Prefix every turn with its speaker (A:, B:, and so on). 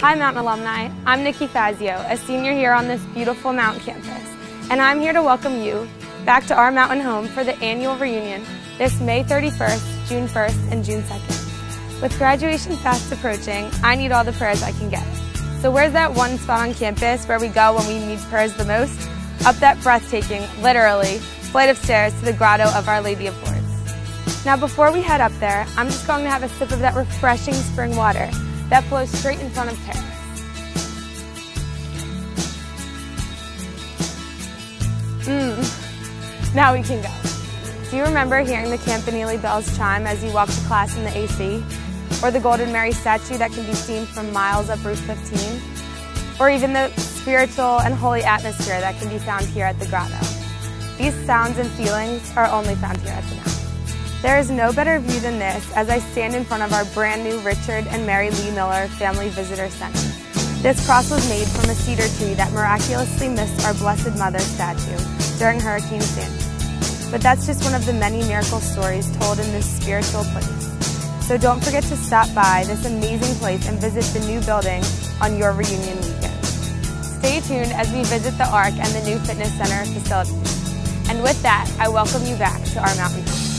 A: Hi Mountain alumni, I'm Nikki Fazio, a senior here on this beautiful Mountain campus, and I'm here to welcome you back to our mountain home for the annual reunion this May 31st, June 1st, and June 2nd. With graduation fast approaching, I need all the prayers I can get. So where's that one spot on campus where we go when we need prayers the most? Up that breathtaking, literally, flight of stairs to the grotto of Our Lady of Lourdes. Now before we head up there, I'm just going to have a sip of that refreshing spring water that flows straight in front of Paris. Mmm, now we can go. Do you remember hearing the Campanile bells chime as you walk to class in the AC? Or the Golden Mary statue that can be seen from miles up Route 15? Or even the spiritual and holy atmosphere that can be found here at the grotto? These sounds and feelings are only found here at the mountain. There is no better view than this as I stand in front of our brand new Richard and Mary Lee Miller Family Visitor Center. This cross was made from a cedar tree that miraculously missed our Blessed Mother statue during Hurricane Sandy. But that's just one of the many miracle stories told in this spiritual place. So don't forget to stop by this amazing place and visit the new building on your reunion weekend. Stay tuned as we visit the ARCC and the new fitness center facilities. And with that, I welcome you back to our mountain.